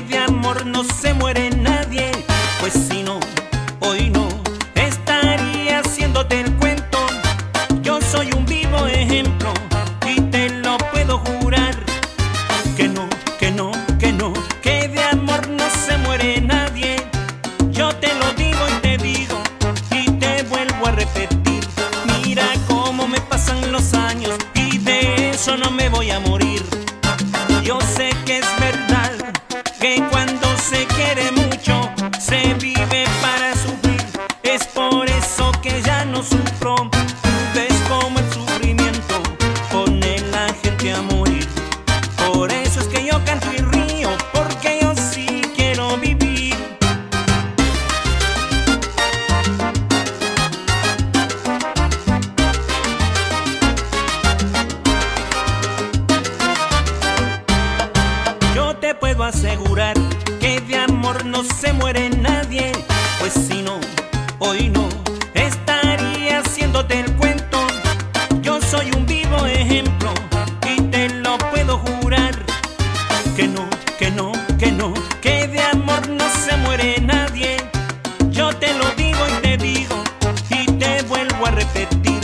de amor no se muere nadie, pues si no asegurar que de amor no se muere nadie, pues si no, hoy no, estaría haciéndote el cuento. Yo soy un vivo ejemplo y te lo puedo jurar. Que no, que no, que no, que de amor no se muere nadie. Yo te lo digo y te digo y te vuelvo a repetir.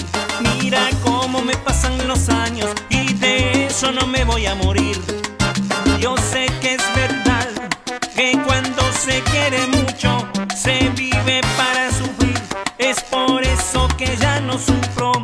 Mira cómo me pasan los años y de eso no me voy a morir. Yo sé que es verdad que cuando se quiere mucho se vive para sufrir. Es por eso que ya no sufro.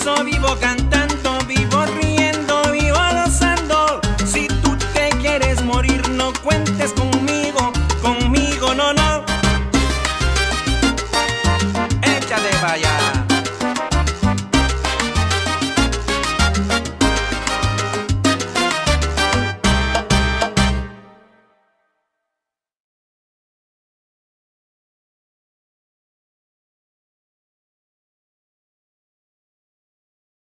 eso vivo cantando.